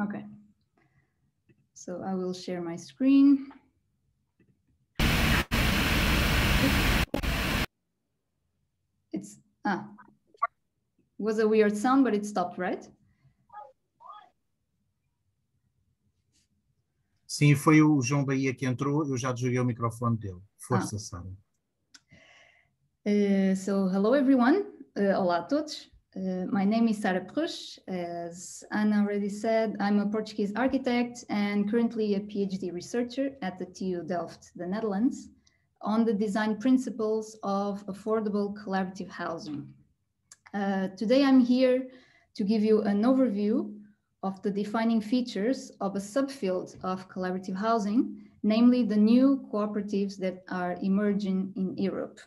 Okay. So I will share my screen. It's, ah, was a weird sound, but it stopped, right? Sim, foi o João Bahia que entrou, eu já desliguei o microfone dele. Força, Ah. Sara. Uh, so hello everyone, uh, olá a todos. Uh, my name is Sara Brysch. As Anna already said, I'm a Portuguese architect and currently a PhD researcher at the TU Delft, the Netherlands, on the design principles of affordable collaborative housing. Uh, today I'm here to give you an overview of the defining features of a subfield of collaborative housing, namely the new cooperatives that are emerging in Europe.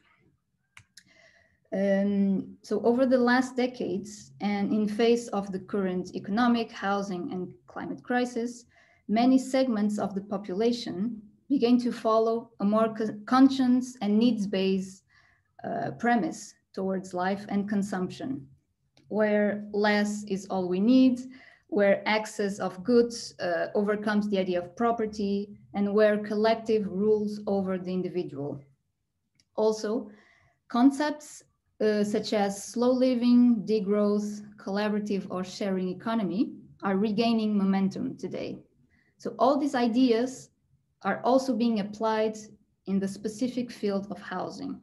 Um, so over the last decades and in face of the current economic, housing and climate crisis, many segments of the population began to follow a more co- conscious and needs-based uh, premise towards life and consumption, where less is all we need, where access of goods uh, overcomes the idea of property, and where collective rules over the individual. Also, concepts uh, such as slow living, degrowth, collaborative or sharing economy are regaining momentum today. So all these ideas are also being applied in the specific field of housing.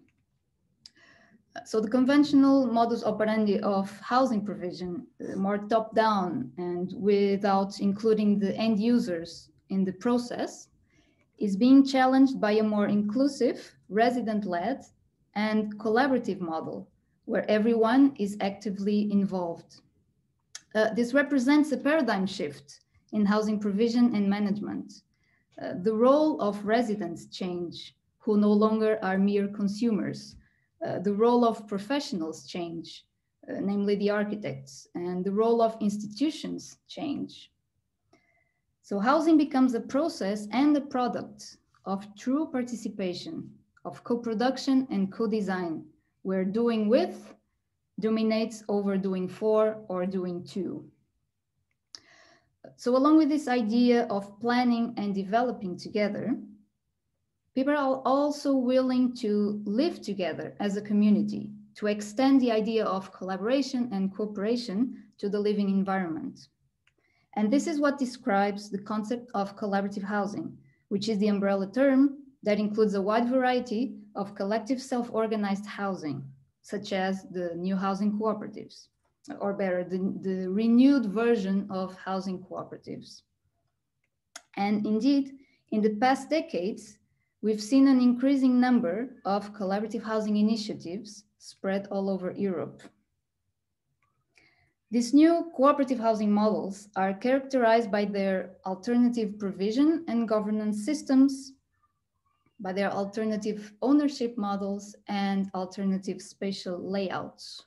So the conventional modus operandi of housing provision, uh, more top down and without including the end users in the process, is being challenged by a more inclusive, resident led, and collaborative model where everyone is actively involved. Uh, this represents a paradigm shift in housing provision and management. Uh, the role of residents change, who no longer are mere consumers. Uh, the role of professionals change, uh, namely the architects, and the role of institutions change. So housing becomes a process and a product of true participation, of co-production and co-design, where doing with dominates over doing for or doing to. So along with this idea of planning and developing together, people are also willing to live together as a community, to extend the idea of collaboration and cooperation to the living environment. And this is what describes the concept of collaborative housing, which is the umbrella term that includes a wide variety of collective self-organized housing, such as the new housing cooperatives, or better, the, the renewed version of housing cooperatives. And indeed, in the past decades, we've seen an increasing number of collaborative housing initiatives spread all over Europe. These new cooperative housing models are characterized by their alternative provision and governance systems, by their alternative ownership models and alternative spatial layouts.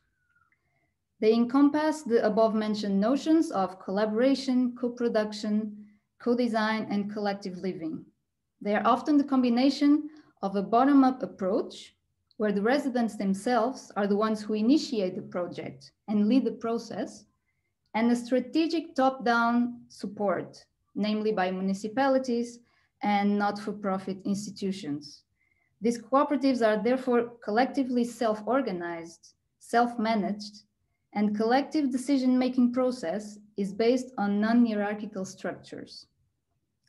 They encompass the above mentioned notions of collaboration, co-production, co-design, and collective living. They are often the combination of a bottom-up approach where the residents themselves are the ones who initiate the project and lead the process, and a strategic top-down support, namely by municipalities and not-for-profit institutions. These cooperatives are therefore collectively self-organized, self-managed, and collective decision-making process is based on non-hierarchical structures.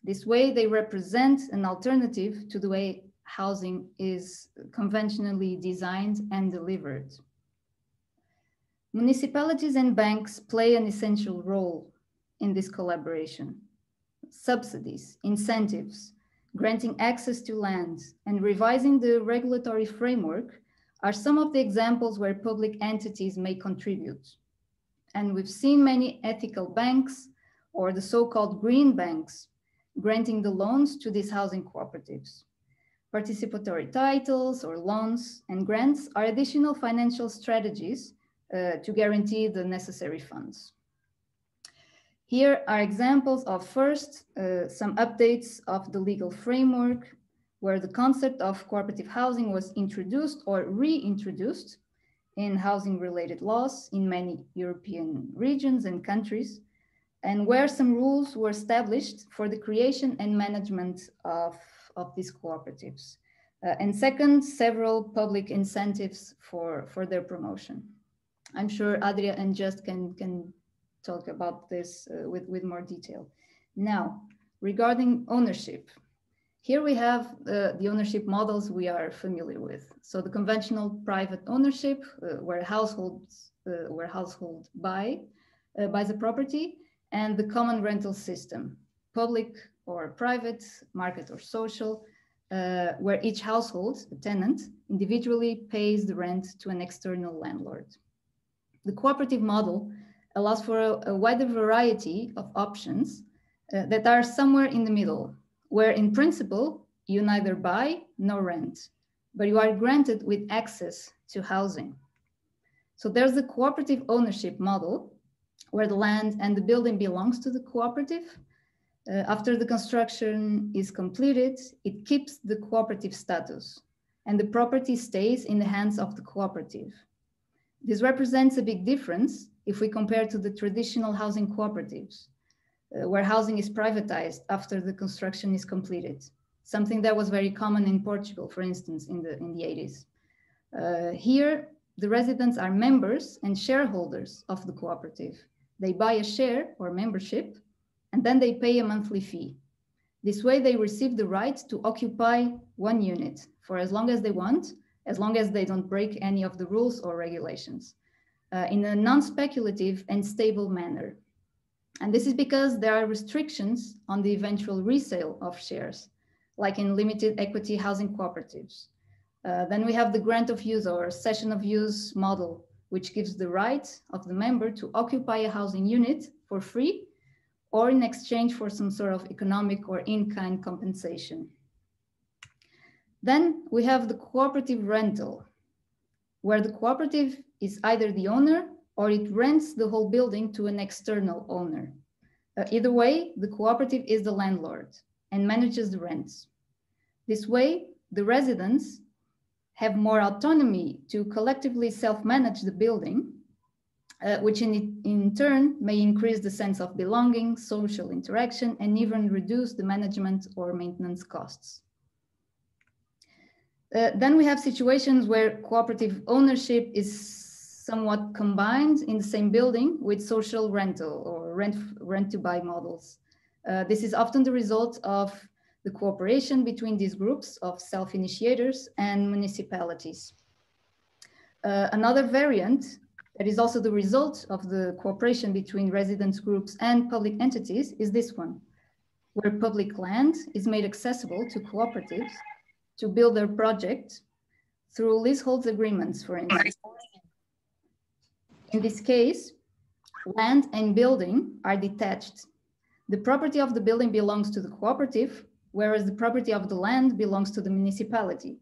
This way, they represent an alternative to the way housing is conventionally designed and delivered. Municipalities and banks play an essential role in this collaboration. Subsidies, incentives, granting access to land, and revising the regulatory framework are some of the examples where public entities may contribute. And we've seen many ethical banks or the so-called green banks granting the loans to these housing cooperatives. Participatory titles or loans and grants are additional financial strategies uh, to guarantee the necessary funds. Here are examples of first, uh, some updates of the legal framework where the concept of cooperative housing was introduced or reintroduced in housing related laws in many European regions and countries, and where some rules were established for the creation and management of, of these cooperatives. Uh, and second, several public incentives for, for their promotion. I'm sure Adria and Just can, can talk about this uh, with, with more detail. Now, regarding ownership, here we have uh, the ownership models we are familiar with. So the conventional private ownership, uh, where households uh, where household buy uh, buys a property, and the common rental system, public or private, market or social, uh, where each household, a tenant, individually pays the rent to an external landlord. The cooperative model allows for a, a wider variety of options uh, that are somewhere in the middle, where in principle, you neither buy nor rent, but you are granted with access to housing. So there's the cooperative ownership model, where the land and the building belongs to the cooperative. Uh, after the construction is completed, it keeps the cooperative status and the property stays in the hands of the cooperative. This represents a big difference if we compare to the traditional housing cooperatives, uh, where housing is privatized after the construction is completed, something that was very common in Portugal, for instance, in the, in the 80s. Uh, here, the residents are members and shareholders of the cooperative. They buy a share or membership, and then they pay a monthly fee. This way, they receive the right to occupy one unit for as long as they want, as long as they don't break any of the rules or regulations, uh, in a non-speculative and stable manner. And this is because there are restrictions on the eventual resale of shares, like in limited equity housing cooperatives. Uh, then we have the grant of use or cession of use model, which gives the right of the member to occupy a housing unit for free or in exchange for some sort of economic or in-kind compensation. Then we have the cooperative rental, where the cooperative is either the owner or it rents the whole building to an external owner. Uh, either way, the cooperative is the landlord and manages the rents. This way, the residents have more autonomy to collectively self-manage the building, uh, which in, in turn may increase the sense of belonging, social interaction, and even reduce the management or maintenance costs. Uh, then we have situations where cooperative ownership is somewhat combined in the same building with social rental or rent, rent to buy models. Uh, this is often the result of the cooperation between these groups of self-initiators and municipalities. Uh, another variant that is also the result of the cooperation between residents groups and public entities is this one, where public land is made accessible to cooperatives to build their project through leasehold agreements, for instance. In this case, land and building are detached. The property of the building belongs to the cooperative, whereas the property of the land belongs to the municipality.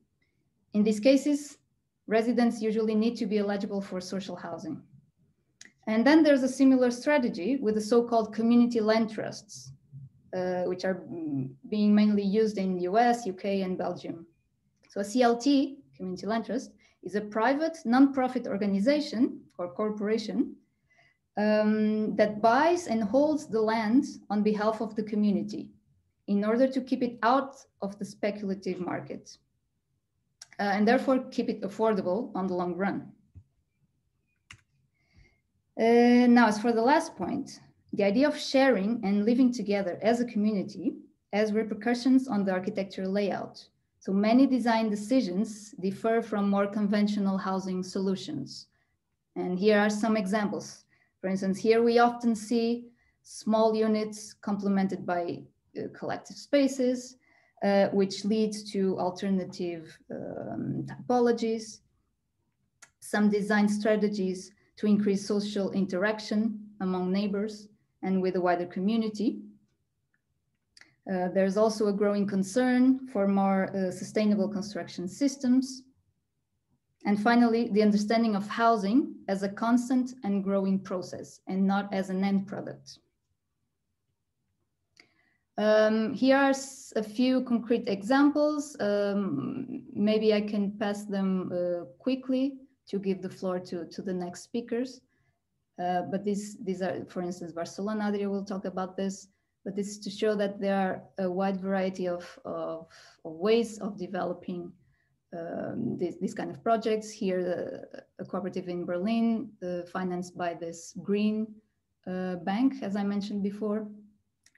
In these cases, residents usually need to be eligible for social housing. And then there's a similar strategy with the so-called community land trusts, which are being mainly used in the US, UK, and Belgium. So a CLT, Community Land Trust, is a private non-profit organization or corporation um, that buys and holds the land on behalf of the community in order to keep it out of the speculative market uh, and therefore keep it affordable on the long run. Uh, now, as for the last point, the idea of sharing and living together as a community has repercussions on the architectural layout. So many design decisions differ from more conventional housing solutions. And here are some examples. For instance, here we often see small units complemented by uh, collective spaces, uh, which leads to alternative um, typologies, some design strategies to increase social interaction among neighbors and with the wider community. Uh, there's also a growing concern for more uh, sustainable construction systems. And finally, the understanding of housing as a constant and growing process and not as an end product. Um, here are a few concrete examples. Um, maybe I can pass them uh, quickly to give the floor to, to the next speakers. Uh, but these, these are, for instance, Barcelona, Adria will talk about this, but this is to show that there are a wide variety of, of, of ways of developing um, this, these kind of projects. Here, the, a cooperative in Berlin, uh, financed by this green uh, bank, as I mentioned before.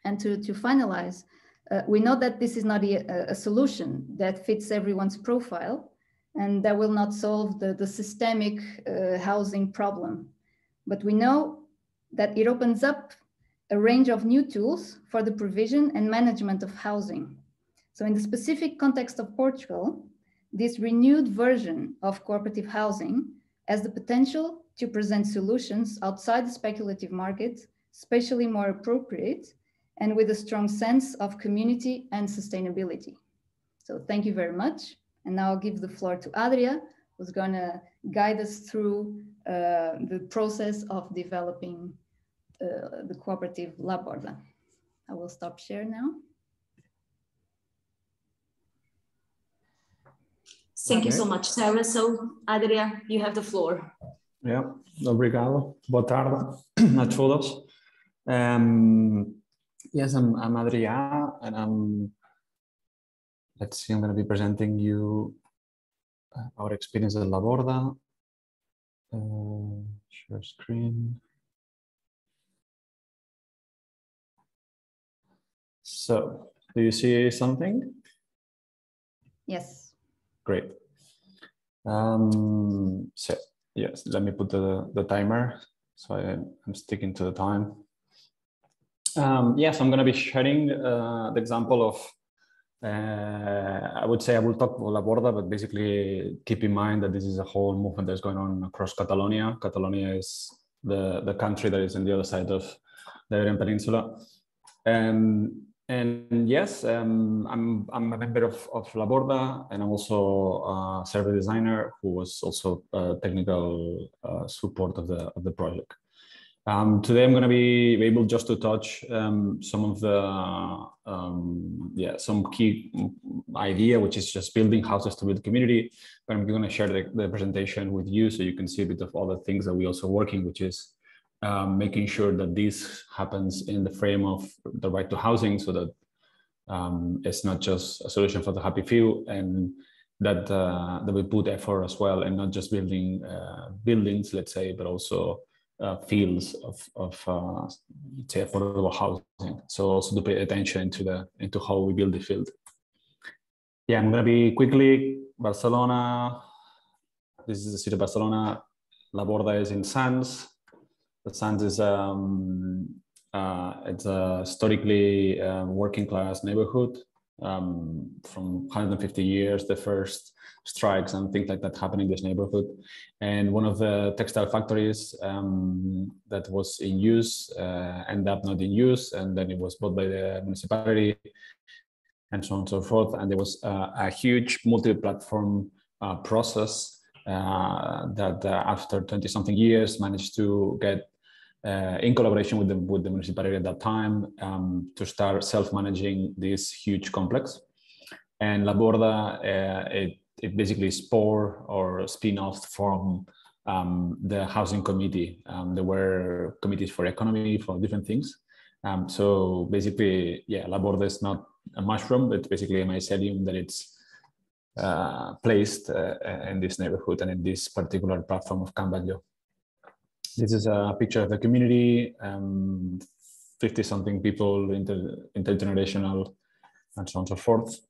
And to, to finalize, uh, we know that this is not a, a, solution that fits everyone's profile and that will not solve the, the systemic uh, housing problem. But we know that it opens up a range of new tools for the provision and management of housing. So in the specific context of Portugal, this renewed version of cooperative housing has the potential to present solutions outside the speculative market, especially more appropriate, and with a strong sense of community and sustainability. So thank you very much. And now I'll give the floor to Adria, who's gonna guide us through the process of developing uh, the cooperative La Borda. I will stop share now. Thank okay. you so much, Sara. So, Adria, you have the floor. Yeah, obrigado. Boa tarde a todos. Um, yes, I'm, I'm Adria, and I'm, let's see, I'm going to be presenting you uh, our experience at La Borda. Uh, share screen. So, do you see something? Yes. Great. Um, so, yes, let me put the, the timer. So I, am sticking to the time. Um, yes, I'm going to be sharing uh, the example of, uh, I would say I will talk about La Borda, but basically keep in mind that this is a whole movement that's going on across Catalonia. Catalonia is the, the country that is on the other side of the Iberian Peninsula. And and yes, um, I'm, I'm a member of, of La Borda and I'm also a survey designer who was also technical uh, support of the, of the project. Um, today I'm going to be able just to touch um, some of the, um, yeah, some key idea, which is just building houses to build community. But I'm going to share the, the presentation with you so you can see a bit of all the things that we also working, which is um, making sure that this happens in the frame of the right to housing so that um, it's not just a solution for the happy few and that uh, that we put effort as well and not just building uh, buildings let's say but also uh, fields of, of uh, say affordable housing. So also to pay attention to the into how we build the field. Yeah i'm to be quickly barcelona. This is the city of barcelona. La borda is in Sants. The Sants is um, uh, it's a historically uh, working class neighborhood. Um, from 150 years, the first strikes and things like that happened in this neighborhood. And one of the textile factories um, that was in use uh, ended up not in use, and then it was bought by the municipality, and so on and so forth. And there was uh, a huge multi-platform uh, process uh, that uh, after 20 something years managed to get uh, in collaboration with the, with the municipality at that time um, to start self-managing this huge complex. And La Borda, uh, it, it basically spore or spin-off from um, the housing committee. Um, there were committees for economy, for different things. Um, so basically, yeah, La Borda is not a mushroom, but basically a mycelium that it's uh, placed uh, in this neighborhood and in this particular platform of Can Batlló. This is a picture of the community, 50 um, something people, inter, intergenerational, and so on and so forth.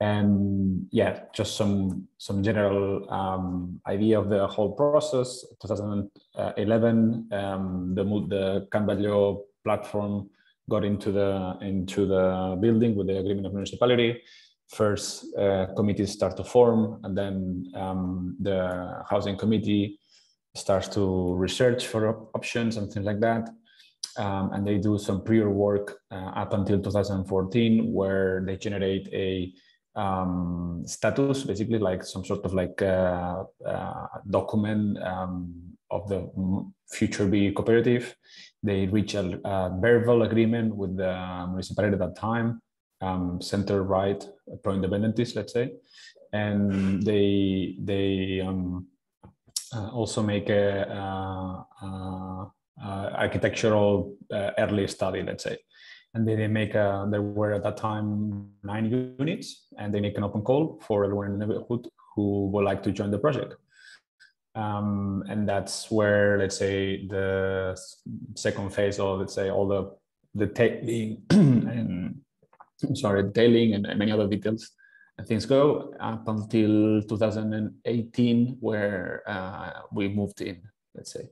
And yeah, just some some general um, idea of the whole process. 2011, um, the the Can platform got into the into the building with the agreement of municipality. First, uh, committees start to form, and then um, the housing committee starts to research for options and things like that. Um, and they do some prior work uh, up until 2014, where they generate a um, status, basically like some sort of like uh, uh, document um, of the future be cooperative. They reach a, a verbal agreement with the municipality at that time, um, center right pro independentist, let's say, and they they um, also make a, uh, uh, uh architectural uh, early study, let's say. And they, they make a, there were at that time nine units and they make an open call for everyone in the neighborhood who would like to join the project. Um, and that's where, let's say, the second phase of, let's say, all the detailing and sorry, detailing and, many other details things go up until 2018, where uh, we moved in, let's say.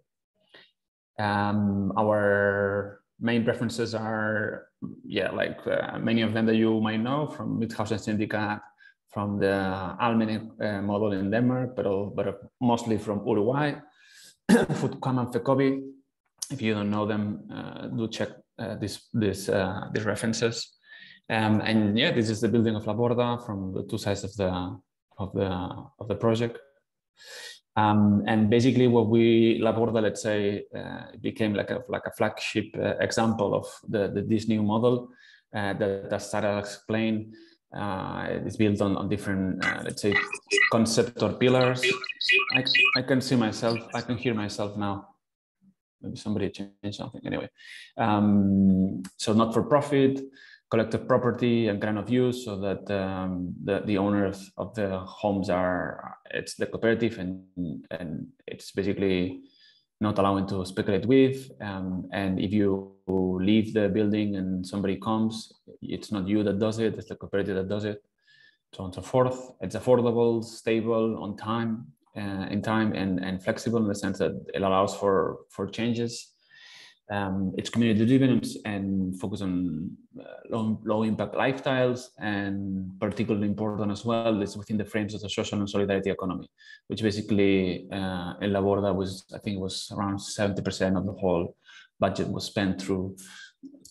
Um, our main preferences are, yeah, like uh, many of them that you might know from Mietshäuser Syndikat, from the Almene uh, model in Denmark, but, but mostly from Uruguay, FUCVAM and Fecovi. If you don't know them, uh, do check uh, this, this, uh, these references. Um, and yeah, this is the building of La Borda from the two sides of the of the of the project. Um, and basically, what we La Borda, let's say, uh, became like a like a flagship uh, example of the, the, this new model uh, that, that Sara explained. Uh, it's built on, on different, uh, let's say, concept or pillars. I, I can see myself. I can hear myself now maybe somebody changed something anyway. Um, so not for profit, collective property and grant of use so that um, the, the owners of the homes are, it's the cooperative and, and it's basically not allowing to speculate with. Um, and if you leave the building and somebody comes, it's not you that does it, it's the cooperative that does it, so on and so forth. It's affordable, stable, on time, uh, in time and, and flexible in the sense that it allows for, for changes um, it's community driven and focus on uh, low, impact lifestyles and particularly important as well is within the frames of the social and solidarity economy, which basically uh, in La Borda was, I think it was around 70% of the whole budget was spent through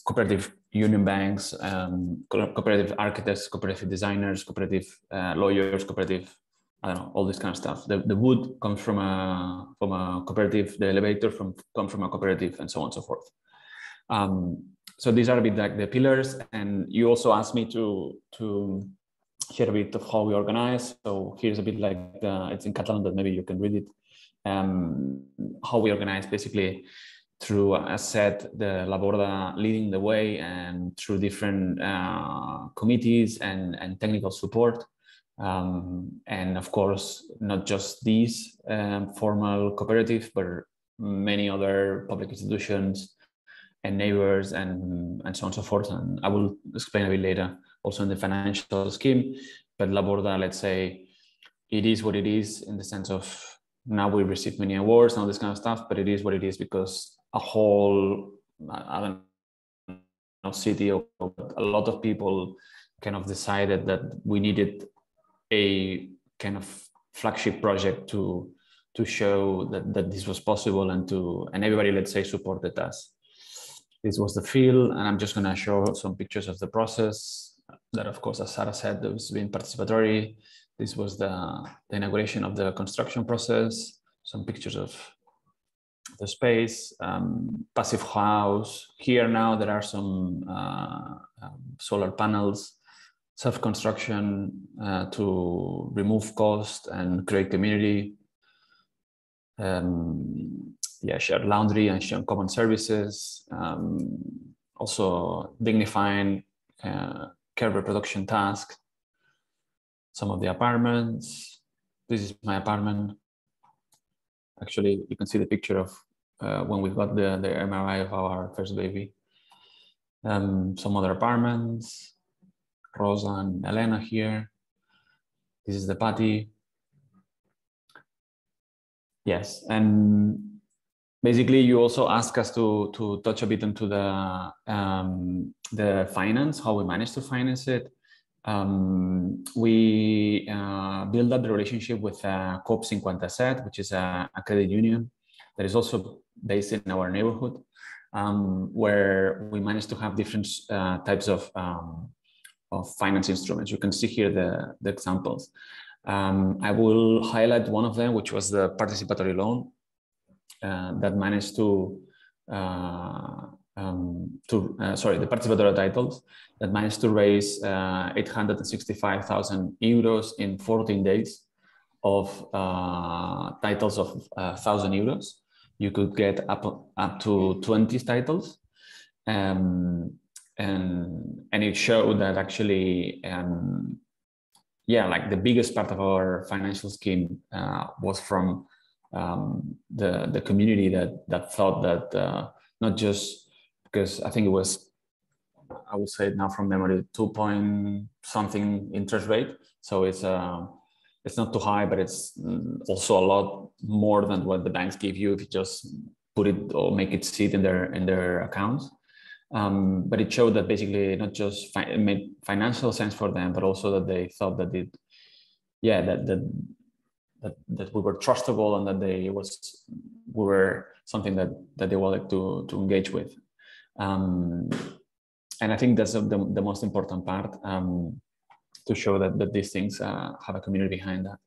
cooperative union banks, um, cooperative architects, cooperative designers, cooperative uh, lawyers, cooperative I don't know, all this kind of stuff. The, the wood comes from a from a cooperative, the elevator from comes from a cooperative, and so on and so forth. Um, so these are a bit like the pillars. And you also asked me to to share a bit of how we organize. So here's a bit like the, it's in Catalan, but maybe you can read it. Um, how we organize basically through, as said, the La Borda leading the way and through different uh, committees and, and technical support. Um, and of course, not just these um, formal cooperative, but many other public institutions and neighbors and, and so on and so forth. And I will explain a bit later also in the financial scheme. But La Borda, let's say, it is what it is in the sense of now we receive many awards and all this kind of stuff, but it is what it is because a whole, I don't know, city or a lot of people kind of decided that we needed a kind of flagship project to to show that, that this was possible and to and everybody let's say supported us. This was the feel and i'm just going to show some pictures of the process that of course as sarah said was being participatory. This was the, the inauguration of the construction process some pictures of the space um, passive house. Here now there are some uh, um, solar panels self-construction uh, to remove cost and create community. Um, yeah, shared laundry and shared common services. Um, also dignifying uh, care reproduction tasks. Some of the apartments. This is my apartment. Actually, you can see the picture of uh, when we got the, the MRI of our first baby. Um, some other apartments, Rosa and Elena here. This is the patty. Yes, and basically you also ask us to to touch a bit into the um, the finance, how we manage to finance it. Um, we uh, build up the relationship with uh, Coop 57, which is a, a, credit union that is also based in our neighborhood, um, where we managed to have different uh, types of um, of finance instruments. You can see here the, the examples. Um, I will highlight one of them, which was the participatory loan uh, that managed to, uh, um, to uh, sorry, the participatory titles that managed to raise uh, 865,000 euros in 14 days of uh, titles of uh, thousand euros. You could get up up to twenty titles, um, and and it showed that actually, um, yeah, like the biggest part of our financial scheme uh, was from um, the the community that that thought that uh, not just because I think it was I would say now from memory two point something interest rate, so it's uh, it's not too high, but it's mm, also a lot more than what the banks give you if you just put it or make it sit in their in their accounts. Um, but it showed that basically not just fi- made financial sense for them, but also that they thought that it, yeah, that that that, that we were trustable and that they was we were something that that they wanted to to engage with. Um, and I think that's the, the most important part um, to show that, that these things uh, have a community behind that.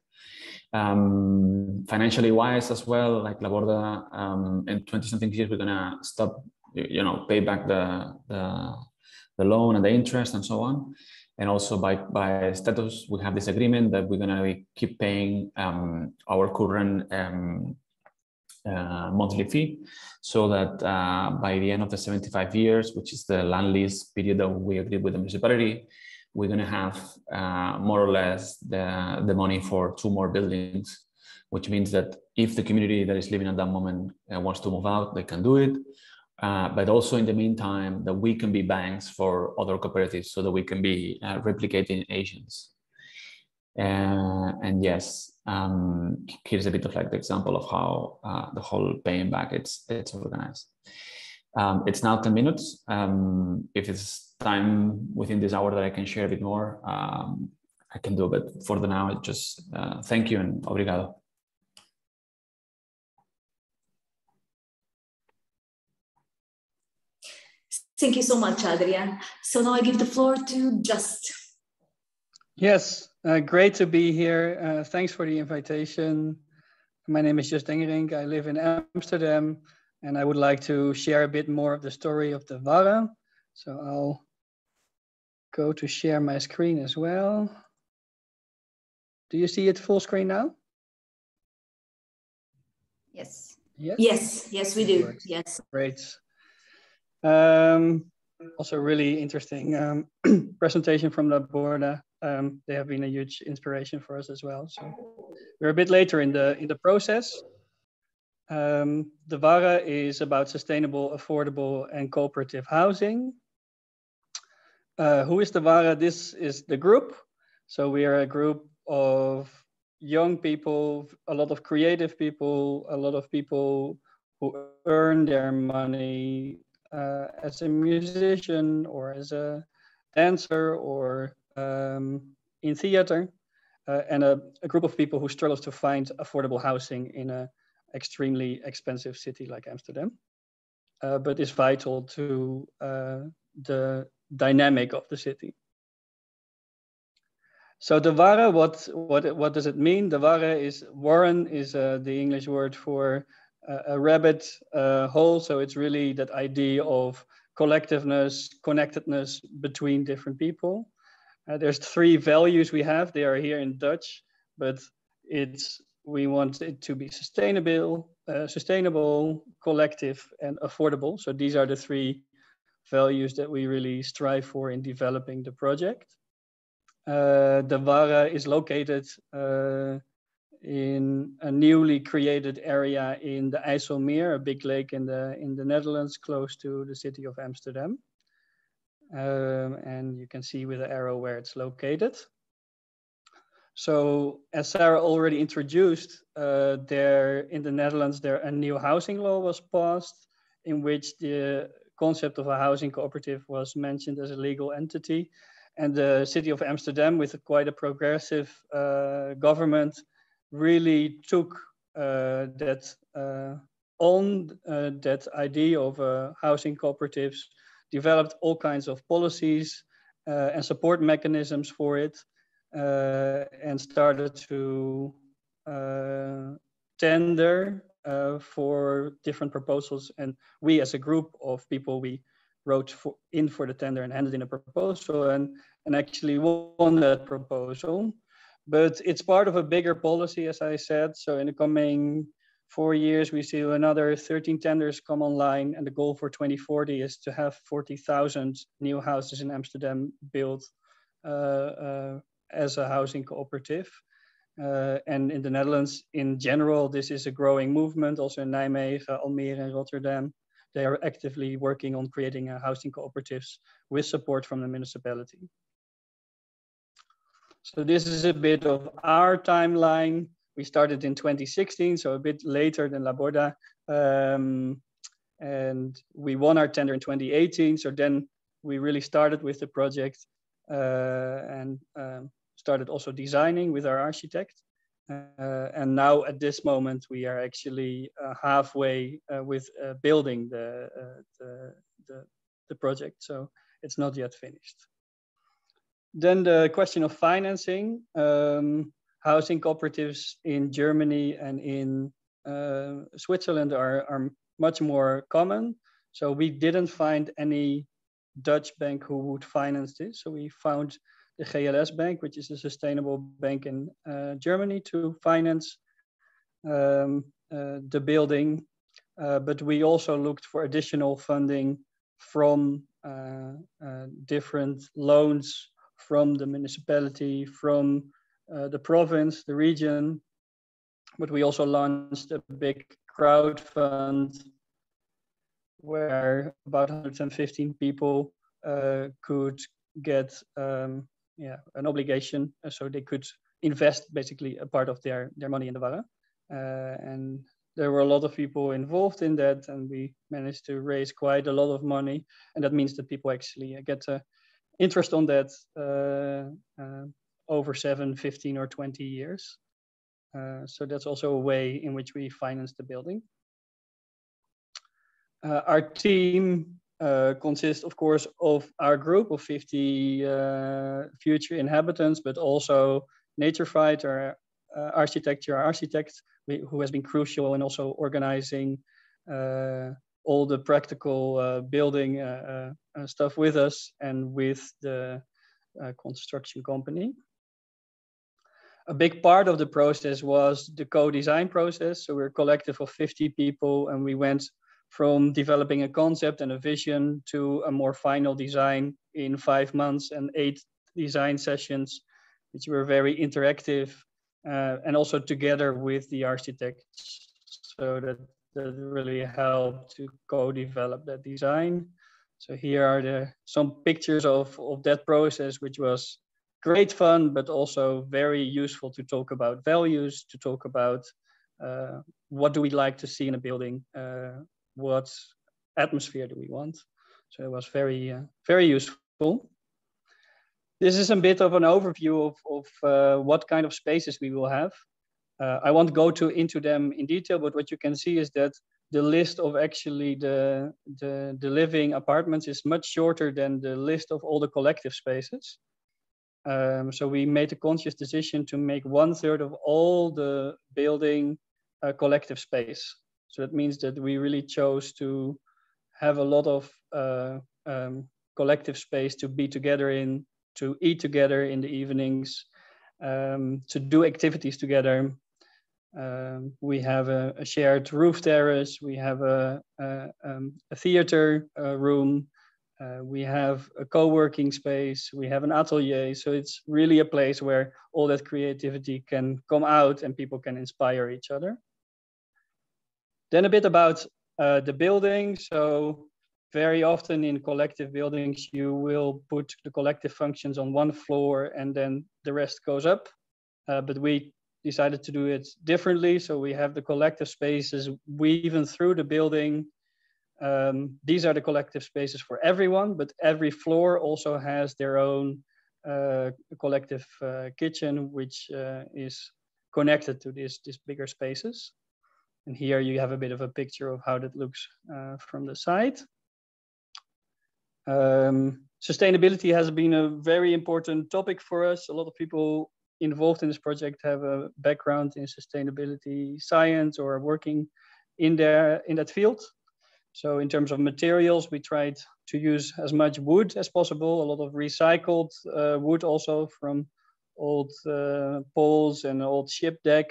Um, financially wise as well, like La Borda, um, in 20 something years, we're gonna stop, you know, pay back the, the, the loan and the interest and so on. And also by, by status, we have this agreement that we're gonna keep paying um, our current um, uh, monthly fee so that uh, by the end of the 75 years, which is the land lease period that we agreed with the municipality, we're going to have uh, more or less the, the money for two more buildings, which means that if the community that is living at that moment uh, wants to move out, they can do it. Uh, but also in the meantime, that we can be banks for other cooperatives so that we can be uh, replicating agents. and yes, um, here's a bit of like the example of how uh, the whole paying back it's it's organized. Um, it's now 10 minutes. Um, if it's time within this hour that I can share a bit more, um, I can do. But for the now, just uh, thank you and obrigado. Thank you so much, Adrian. So now I give the floor to Just. Yes, uh, great to be here. Uh, thanks for the invitation. My name is Just Dengerink. I live in Amsterdam, and I would like to share a bit more of the story of the Warren. So I'll go to share my screen as well. Do you see it full screen now? Yes. Yes, yes, yes we do. Yes. Great. Um, also really interesting um, presentation from La Borda um, they have been a huge inspiration for us as well. So we're a bit later in the in the process. Um, the Warren is about sustainable, affordable, and cooperative housing. Uh, who is the Warren? This is the group. So we are a group of young people, a lot of creative people, a lot of people who earn their money uh, as a musician or as a dancer or um, in theater, uh, and a, a, group of people who struggles to find affordable housing in an extremely expensive city like Amsterdam, uh, but is vital to uh, the dynamic of the city. So the Warren, what, what, what does it mean? The Warren is, warren is uh, the English word for a rabbit uh, hole. So it's really that idea of collectiveness, connectedness between different people. Uh, there's three values we have. They are here in Dutch, but it's we want it to be sustainable, uh, sustainable, collective, and affordable. So these are the three values that we really strive for in developing the project. Uh, the Warren is located uh, in a newly created area in the IJsselmeer, a big lake in the in the Netherlands, close to the city of Amsterdam. Um, and you can see with the arrow where it's located. So as Sara already introduced, uh, there in the Netherlands, there a new housing law was passed in which the concept of a housing cooperative was mentioned as a legal entity. And the city of Amsterdam, with a quite a progressive uh, government, really took uh, that uh, on uh, that idea of housing cooperatives developed all kinds of policies and support mechanisms for it, and started to tender uh, for different proposals. And we, as a group of people, we wrote for, in for the tender and handed in a proposal, and and actually won that proposal. But it's part of a bigger policy, as I said. So in the coming four years, we see another 13 tenders come online, and the goal for 2040 is to have 40,000 new houses in Amsterdam built uh, uh, as a housing cooperative. Uh, and in the Netherlands, in general, this is a growing movement. Also in Nijmegen, Almere, and Rotterdam, they are actively working on creating housing cooperatives with support from the municipality. So this is a bit of our timeline. We started in 2016, so a bit later than La Borda. Um, and we won our tender in 2018. So then we really started with the project uh, and um, started also designing with our architect. Uh, and now at this moment, we are actually uh, halfway uh, with uh, building the, uh, the, the, the project. So it's not yet finished. Then the question of financing. Um, housing cooperatives in Germany and in uh, Switzerland are, are much more common. So we didn't find any Dutch bank who would finance this. So we found the GLS Bank, which is a sustainable bank in uh, Germany, to finance um, uh, the building. Uh, but we also looked for additional funding from uh, uh, different loans from the municipality, from uh, the province, the region. But we also launched a big crowd fund where about 115 people uh, could get um, yeah, an obligation uh, so they could invest basically a part of their, their money in the Warren. Uh, and there were a lot of people involved in that and we managed to raise quite a lot of money and that means that people actually get a interest on that uh, uh, over 7, 15 or 20 years. Uh, so that's also a way in which we finance the building. our team uh, consists, of course, of our group of 50 uh, future inhabitants, but also Nature our uh, architecture, our architect, who has been crucial in also organizing all the practical uh, building uh, uh, stuff with us and with the construction company. A big part of the process was the co-design process. So we're a collective of 50 people and we went from developing a concept and a vision to a more final design in five months and eight design sessions, which were very interactive uh, and also together with the architects. So that that really helped to co-develop that design. So here are the some pictures of, of that process, which was great fun, but also very useful to talk about values, to talk about uh, what do we like to see in a building, uh, what atmosphere do we want. So it was very, uh, very useful. This is a bit of an overview of, of uh, what kind of spaces we will have. Uh, I won't go to into them in detail, but what you can see is that the list of actually the, the, the living apartments is much shorter than the list of all the collective spaces. Um, so we made a conscious decision to make one third of all the building a collective space. So that means that we really chose to have a lot of uh, um, collective space to be together in, to eat together in the evenings, um, to do activities together, um, we have a, a, shared roof terrace. We have a, a, um, a theater room. Uh, we have a co-working space. We have an atelier. So it's really a place where all that creativity can come out and people can inspire each other. Then a bit about uh, the building. So very often in collective buildings, you will put the collective functions on one floor and then the rest goes up. Uh, but we decided to do it differently. So we have the collective spaces weaving through the building. Um, these are the collective spaces for everyone, but every floor also has their own uh, collective uh, kitchen, which uh, is connected to these, these bigger spaces. And here you have a bit of a picture of how that looks uh, from the side. Um, sustainability has been a very important topic for us. A lot of people involved in this project have a background in sustainability science or working in there in that field. So in terms of materials, we tried to use as much wood as possible, a lot of recycled uh, wood also from old uh, poles and old ship deck.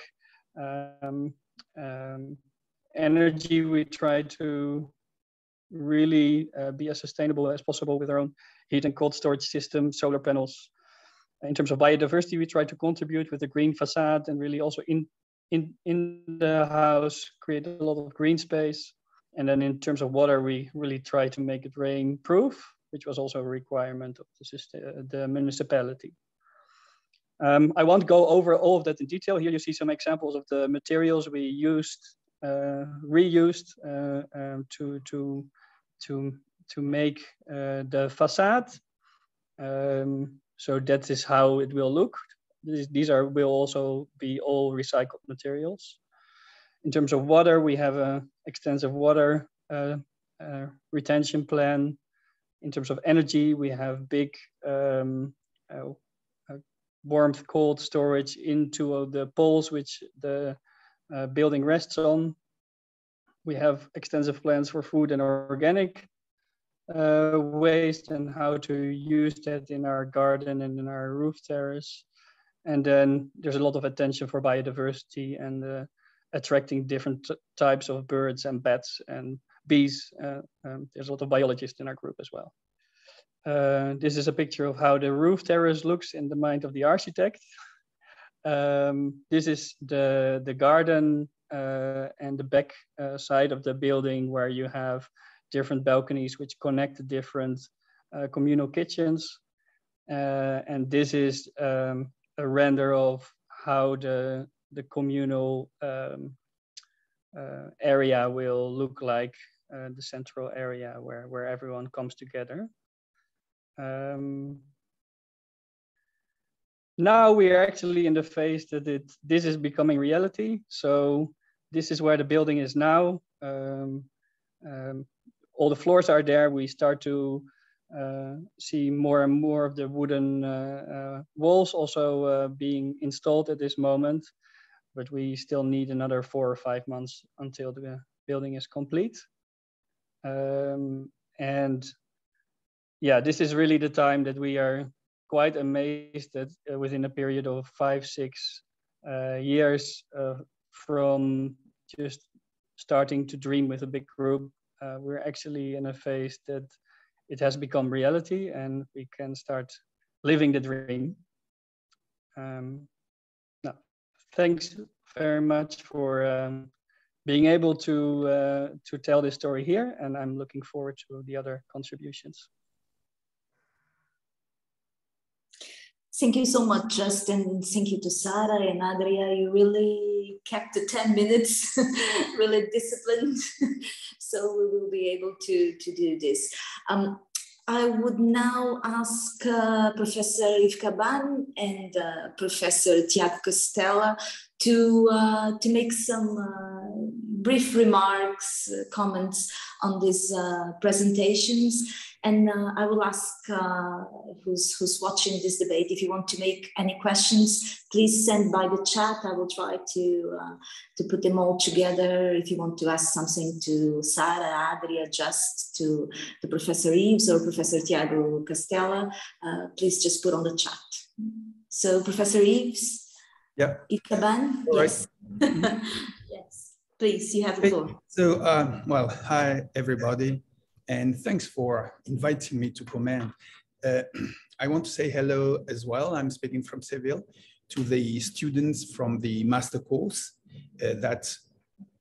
Um, um, energy, we try to really uh, be as sustainable as possible with our own heat and cold storage system, solar panels. In terms of biodiversity, we try to contribute with the green facade and really also in in in the house create a lot of green space. And then in terms of water, we really try to make it rain proof, which was also a requirement of the, the municipality. Um, I won't go over all of that in detail. Here you see some examples of the materials we used, uh, reused uh, um, to, to, to, to make uh, the facade. Um, so that is how it will look. These, are will also be all recycled materials. In terms of water, we have a extensive water uh, uh, retention plan. In terms of energy, we have big um, uh, uh warmth, cold storage into the poles which the uh, building rests on. We have extensive plans for food and organic uh, waste and how to use that in our garden and in our roof terrace. And then there's a lot of attention for biodiversity and uh, attracting different types of birds and bats and bees. Uh, um, there's a lot of biologists in our group as well. Uh, this is a picture of how the roof terrace looks in the mind of the architect. Um, this is the, the garden uh, and the back uh, side of the building where you have different balconies which connect the different uh, communal kitchens. Uh, and this is um, a render of how the the communal um, uh, area will look like uh, the central area where, where everyone comes together. Um, now we are actually in the phase that it, this is becoming reality. So this is where the building is now. Um, um, all the floors are there. We start to uh, see more and more of the wooden uh, uh, walls also uh, being installed at this moment but we still need another four or five months until the building is complete. Um, and yeah, this is really the time that we are quite amazed that uh, within a period of five, six years from just starting to dream with a big group, uh, we're actually in a phase that it has become reality and we can start living the dream. Um, thanks very much for um, being able to uh, to tell this story here, and I'm looking forward to the other contributions. Thank you so much, Justin. Thank you to Sara and Adria. You really kept the 10 minutes, really disciplined. So we will be able to, to do this. Um, I would now ask uh, Professor Yves Cabannes and uh, Professor Tiago Castela to, uh, to make some uh, brief remarks, uh, comments on these uh, presentations. And uh, I will ask uh, who's, who's watching this debate, if you want to make any questions, please send by the chat. I will try to, uh, to put them all together. If you want to ask something to Sara, Adria, Just to, to Professor Yves or Professor Tiago Castela, uh, please just put on the chat. So Professor Yves? Yeah. Ikaban? Yes. yes. Please, you have the floor. So, um, well, hi, everybody and thanks for inviting me to comment. Uh, I want to say hello as well. I'm speaking from Seville to the students from the master course uh, that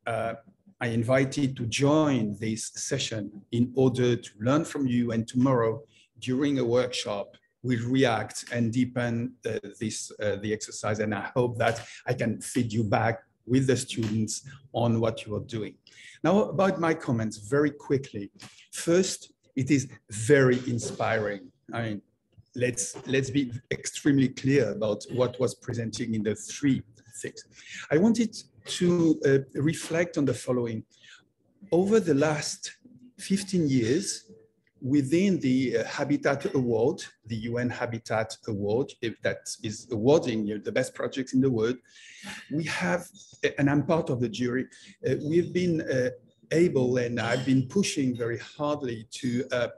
uh, I invited to join this session in order to learn from you and tomorrow during a workshop we'll react and deepen uh, this uh, the exercise and I hope that I can feed you back with the students on what you are doing. Now about my comments very quickly. First, it is very inspiring. I mean, let's, let's be extremely clear about what was presenting in the three things. I wanted to uh, reflect on the following. Over the last 15 years, within the uh, Habitat Award, the UN Habitat Award, if that is awarding you the best projects in the world, we have, and I'm part of the jury, uh, we've been uh, able and I've been pushing very hardly to, uh,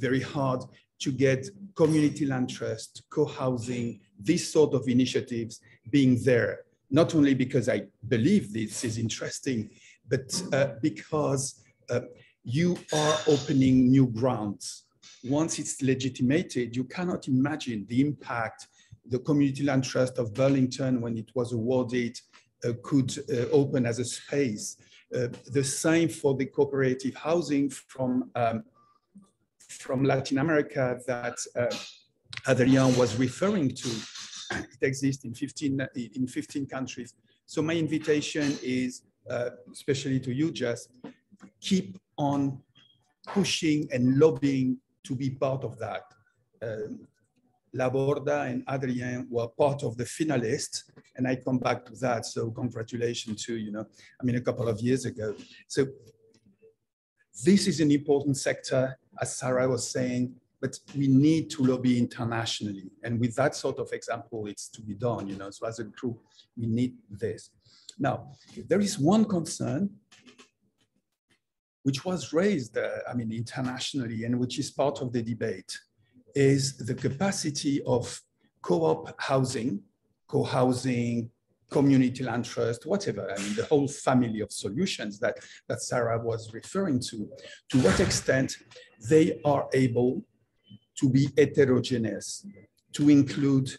very hard to get community land trust, co-housing, these sort of initiatives being there, not only because I believe this is interesting, but uh, because uh, you are opening new grounds. Once it's legitimated, you cannot imagine the impact the community land trust of Burlington, when it was awarded, uh, could uh, open as a space. Uh, the same for the cooperative housing from, um, from Latin America that uh, Adrien was referring to. It exists in 15, in 15 countries. So my invitation is, uh, especially to you, just keep on pushing and lobbying to be part of that. Um, La Borda and Adrien were part of the finalists, and I come back to that. So congratulations to, you know, I mean, a couple of years ago. So this is an important sector, as Sara was saying, but we need to lobby internationally. And with that sort of example, it's to be done, you know, so as a group, we need this. Now, there is one concern which was raised, uh, I mean, internationally, and which is part of the debate is the capacity of co-op housing, co-housing, community land trust, whatever, I mean, the whole family of solutions that, that Sara was referring to, to what extent they are able to be heterogeneous, to include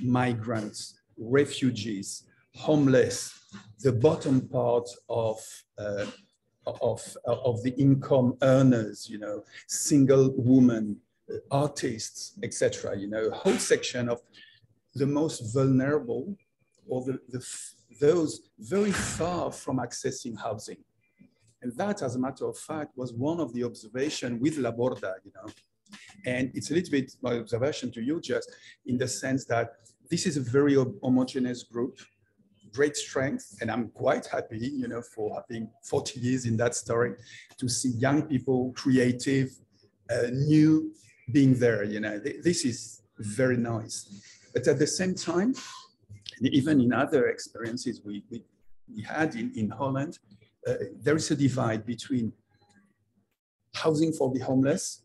migrants, refugees, homeless, the bottom part of, uh, of, of the income earners, you know, single women, artists, etc. You know, a whole section of the most vulnerable or the, the, those very far from accessing housing. And that, as a matter of fact, was one of the observation with La Borda, you know. And it's a little bit my observation to you, just in the sense that this is a very homogeneous group, great strength, and I'm quite happy, you know, for having 40 years in that story, to see young people, creative, uh, new, being there, you know, this is very nice. But at the same time, even in other experiences we, we, we had in, in Holland, uh, there is a divide between housing for the homeless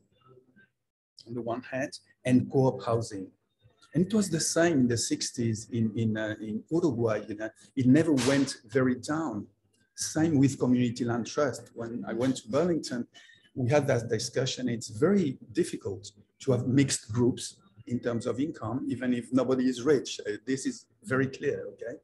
on the one hand and co-op housing. And it was the same in the 60s in, in, uh, in Uruguay, you know, it never went very down. Same with community land trust. When I went to Burlington, we had that discussion. It's very difficult to have mixed groups in terms of income, even if nobody is rich. Uh, this is very clear, okay?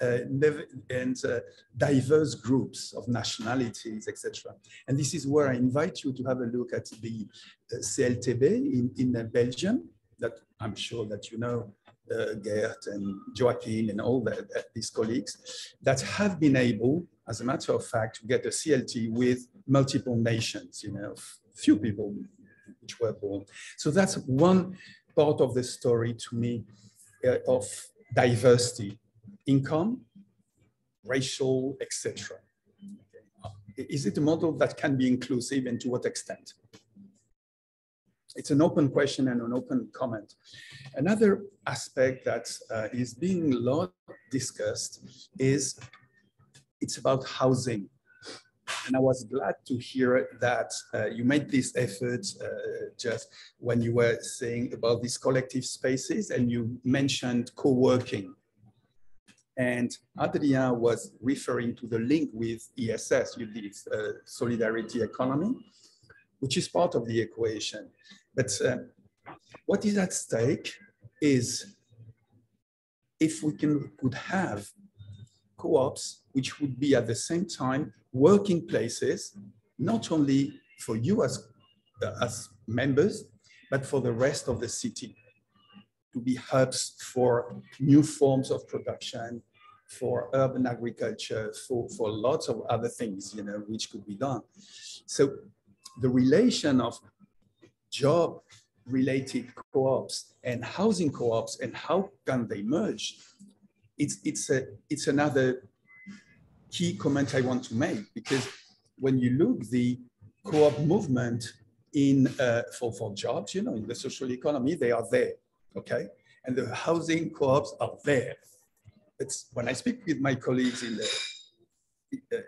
Uh, and uh, diverse groups of nationalities, etc. And this is where I invite you to have a look at the uh, CLTB in, in uh, Belgium, that I'm sure that you know, uh, Gert and Joaquin and all the, these colleagues, that have been able, as a matter of fact, to get a CLT with multiple nations, you know, few people which were born. So that's one part of the story to me uh, of diversity, income, racial, etc. Is it a model that can be inclusive and to what extent? It's an open question and an open comment. Another aspect that uh, is being a lot discussed is it's about housing and I was glad to hear that uh, you made this effort uh, just when you were saying about these collective spaces and you mentioned co-working. And Adrien was referring to the link with ESS, you did uh, solidarity economy, which is part of the equation. But uh, what is at stake is if we can could have co-ops, which would be at the same time working places, not only for you as, uh, as members, but for the rest of the city to be hubs for new forms of production, for urban agriculture, for, for lots of other things, you know, which could be done. So the relation of job related co-ops and housing co-ops and how can they merge, it's, it's, a, it's another key comment I want to make because when you look the co-op movement in uh, for, for jobs, you know, in the social economy, they are there, okay? And the housing co-ops are there. It's when I speak with my colleagues in the, uh,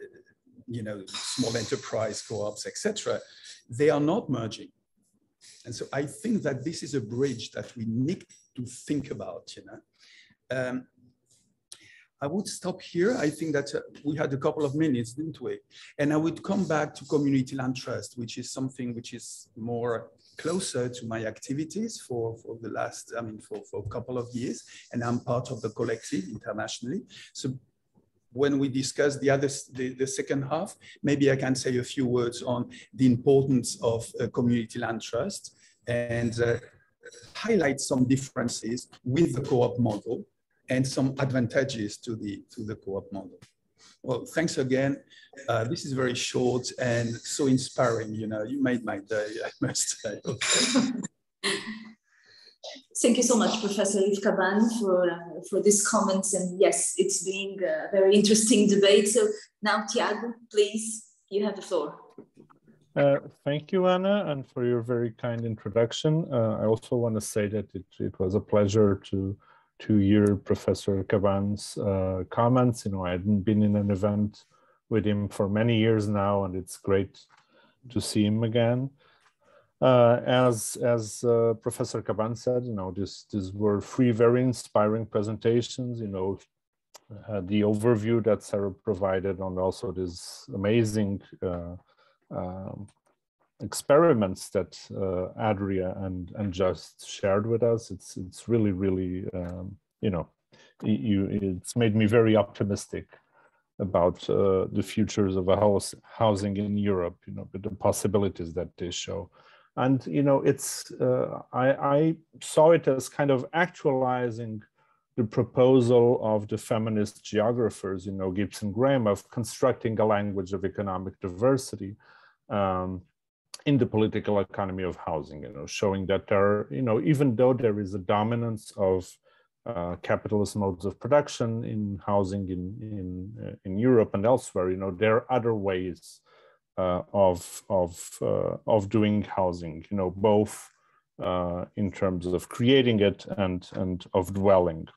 you know, small enterprise co-ops, etc., they are not merging. And so I think that this is a bridge that we need to think about, you know. Um, I would stop here. I think that uh, we had a couple of minutes, didn't we? And I would come back to community land trust, which is something which is more closer to my activities for, for the last, I mean, for, for a couple of years. And I'm part of the collective internationally. So when we discuss the other, the, the second half, maybe I can say a few words on the importance of uh, community land trust and uh, highlight some differences with the co-op model and some advantages to the, to the co-op model. Well, thanks again. Uh, this is very short and so inspiring. You know, you made my day, I must say. Thank you so much, Professor Cabannes, for, uh, for these comments. And yes, it's been a very interesting debate. So now, Tiago, please, you have the floor. Uh, thank you, Anna, and for your very kind introduction. Uh, I also want to say that it, it was a pleasure to to hear Professor Cabannes' uh, comments. You know, I hadn't been in an event with him for many years now, and it's great to see him again. Uh, as as uh, Professor Cabannes said, you know, this these were three very inspiring presentations. You know, uh, the overview that Sara provided, and also this amazing uh, um, experiments that uh, Adria and and Just shared with us. It's it's really really um, you know, you it's made me very optimistic about uh, the futures of a house housing in Europe. You know, the possibilities that they show and you know it's uh, I, I, saw it as kind of actualizing the proposal of the feminist geographers you know Gibson-Graham of constructing a language of economic diversity um, in the political economy of housing you know showing that there are you know even though there is a dominance of uh, capitalist modes of production in housing in in uh, in Europe and elsewhere you know there are other ways uh, of of uh, of doing housing. You know, both uh, in terms of creating it and and of dwelling.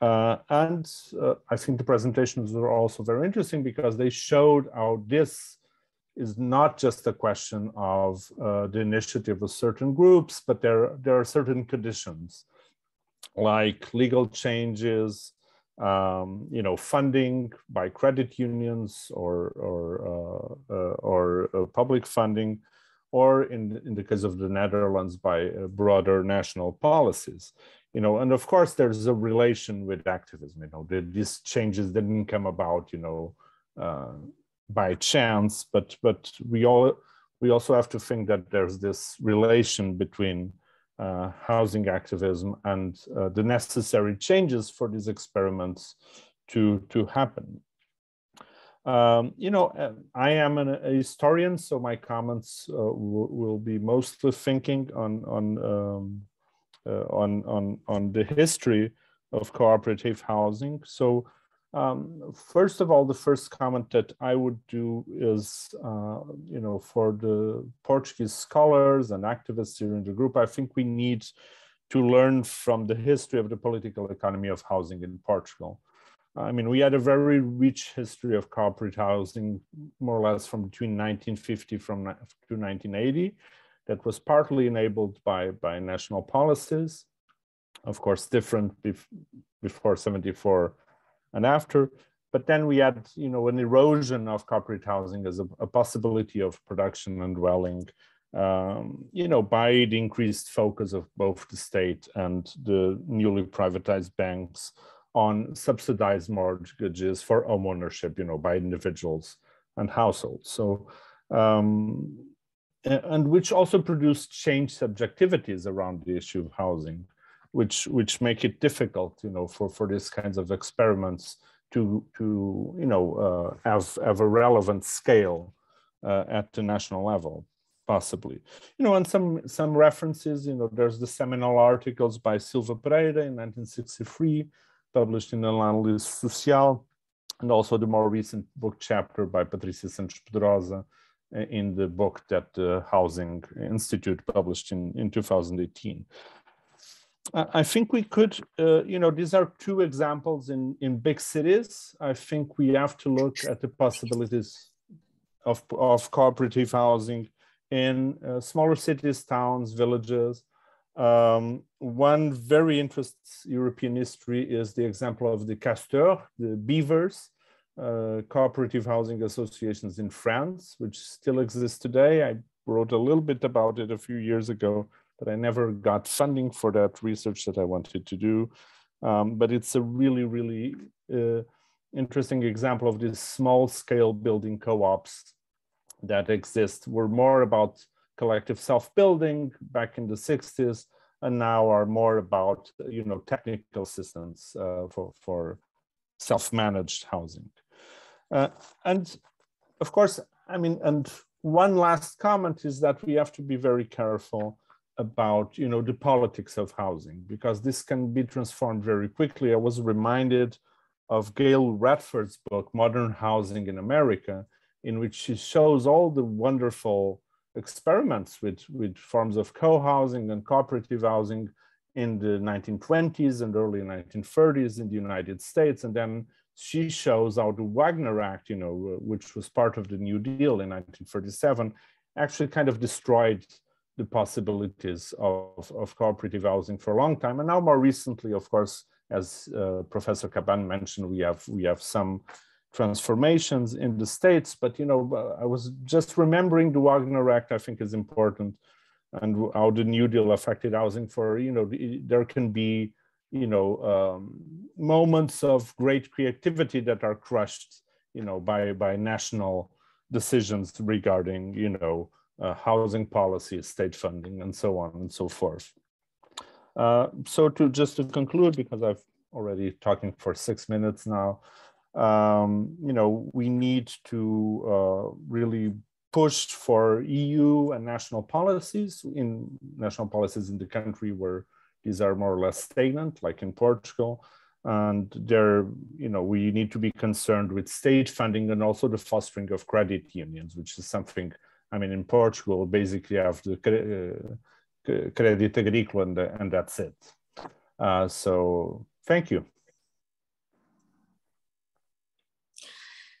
Uh, and uh, I think the presentations were also very interesting because they showed how this is not just a question of uh, the initiative of certain groups, but there, there are certain conditions like legal changes, um, you know, funding by credit unions or or uh, uh, or uh, public funding, or in in the case of the Netherlands by uh, broader national policies. You know, and of course there's a relation with activism. You know, the, these changes didn't come about, you know, uh, by chance, but but we all we also have to think that there's this relation between uh, housing activism and uh, the necessary changes for these experiments to, to happen. Um, you know, uh, I am an, a historian, so my comments uh, will, be mostly thinking on on um, uh, on on on the history of cooperative housing. So um, first of all, the first comment that I would do is, uh, you know, for the Portuguese scholars and activists here in the group, I think we need to learn from the history of the political economy of housing in Portugal. I mean, we had a very rich history of cooperative housing, more or less from between 1950 from to 1980, that was partly enabled by, by national policies, of course, different bef before 74 and after. But then we had, you know, an erosion of cooperative housing as a, a possibility of production and dwelling, um, you know, by the increased focus of both the state and the newly privatized banks on subsidized mortgages for home ownership, you know, by individuals and households. So, um, and which also produced change subjectivities around the issue of housing which which make it difficult, you know, for for these kinds of experiments to to you know uh, have have a relevant scale uh, at the national level possibly. You know and some some references you know there's the seminal articles by silva pereira in 1963 published in the l'analyse sociale and also the more recent book chapter by patricia santos pedrosa uh, in the book that the housing institute published in in 2018 I think we could, uh, you know, these are two examples in, in big cities. I think we have to look at the possibilities of, of cooperative housing in uh, smaller cities, towns, villages. Um, one very interesting European history is the example of the Castors, the beavers, uh, cooperative housing associations in France, which still exists today. I wrote a little bit about it a few years ago, but I never got funding for that research that I wanted to do. Um, but it's a really, really uh, interesting example of these small scale building co-ops that exist were more about collective self-building back in the 60s and now are more about you know technical assistance uh, for for self-managed housing uh, and of course i mean and one last comment is that we have to be very careful about you know the politics of housing because this can be transformed very quickly i was reminded of gail radford's book modern housing in america in which she shows all the wonderful experiments with, with forms of co-housing and cooperative housing in the 1920s and early 1930s in the United States. And then she shows how the Wagner Act, you know, which was part of the New Deal in 1937, actually kind of destroyed the possibilities of, of cooperative housing for a long time. And now more recently, of course, as uh, Professor Cabannes mentioned, we have, we have some transformations in the states. But you know, I was just remembering the Wagner Act. I think is important, and how the New Deal affected housing. For you know, there can be you know um, moments of great creativity that are crushed, you know, by by national decisions regarding you know uh, housing policy, state funding, and so on and so forth. Uh, so to just to conclude, because I've already talking for six minutes now, um, you know, we need to uh, really push for EU and national policies in national policies in the country where these are more or less stagnant, like in Portugal. And there, you know, we need to be concerned with state funding and also the fostering of credit unions, which is something, I mean, in Portugal, basically have the uh, Credit Agricole and, and that's it. Uh, so thank you.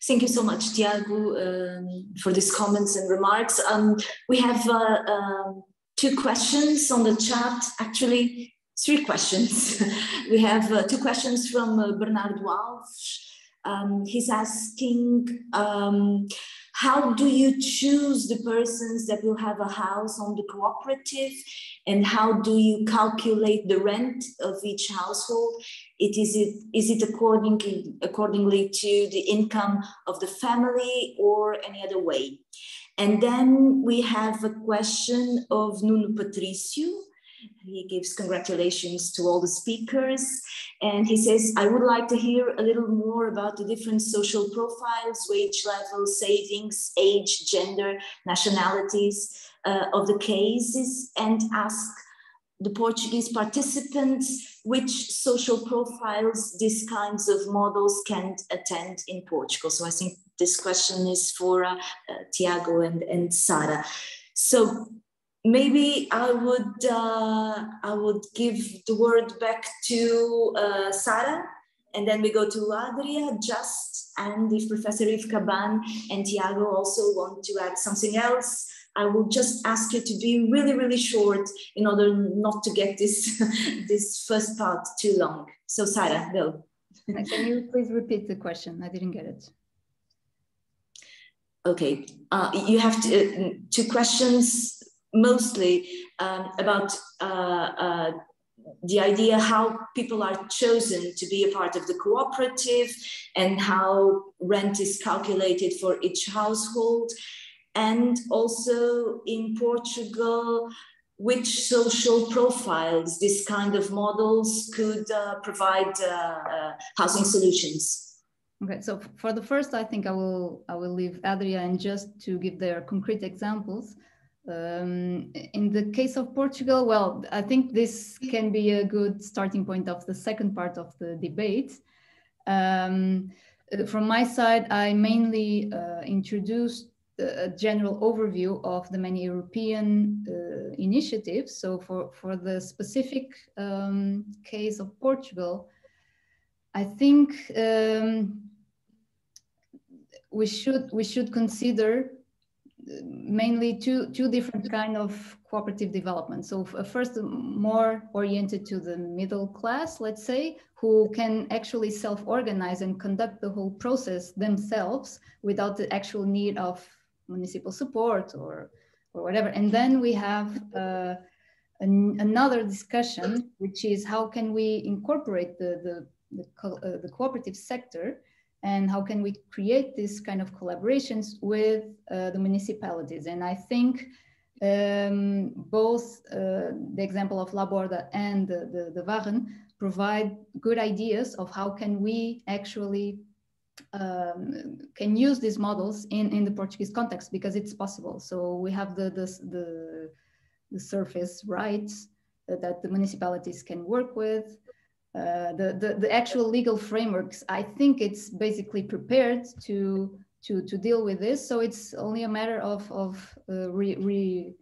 Thank you so much, Tiago, um, for these comments and remarks. Um, we have uh, um, two questions on the chat, actually, three questions. we have uh, two questions from uh, Bernardo Alves. Um, he's asking, um, how do you choose the persons that will have a house on the cooperative? And how do you calculate the rent of each household? It is it is it accordingly accordingly to the income of the family or any other way? And then we have a question of nuno patricio he gives congratulations to all the speakers. And he says, I would like to hear a little more about the different social profiles, wage levels, savings, age, gender, nationalities uh, of the cases, and ask the Portuguese participants which social profiles these kinds of models can attend in Portugal. So I think this question is for uh, uh, Tiago and, and Sara. So maybe I would uh, I would give the word back to uh, Sara, and then we go to Adria, Just, and if Professor Yves Cabannes and Tiago also want to add something else, I will just ask you to be really, really short in order not to get this this first part too long. So Sara, go. Can you please repeat the question? I didn't get it. Okay, uh, you have to, uh, two questions mostly um, about uh, uh, the idea how people are chosen to be a part of the cooperative and how rent is calculated for each household. And also in Portugal, which social profiles this kind of models could uh, provide uh, uh, housing solutions. Okay, so for the first, I think I will I will leave Adria and Just to give their concrete examples. Um, in the case of Portugal, well, I think this can be a good starting point of the second part of the debate. Um, uh, from my side, I mainly uh, introduced a general overview of the many European uh, initiatives. So for, for the specific um, case of Portugal, I think um, we should we should consider mainly two, two different kind of cooperative development. So first, more oriented to the middle class, let's say, who can actually self-organize and conduct the whole process themselves without the actual need of municipal support or, or whatever. And then we have uh, an, another discussion, which is how can we incorporate the, the, the, co uh, the cooperative sector and how can we create this kind of collaborations with uh, the municipalities. And I think um, both uh, the example of La Borda and the, the, the Warren provide good ideas of how can we actually um, can use these models in, in the Portuguese context because it's possible. So we have the, the, the, the surface rights that the municipalities can work with. Uh, the, the, the actual legal frameworks, I think it's basically prepared to, to, to deal with this. So it's only a matter of, of uh, re, re,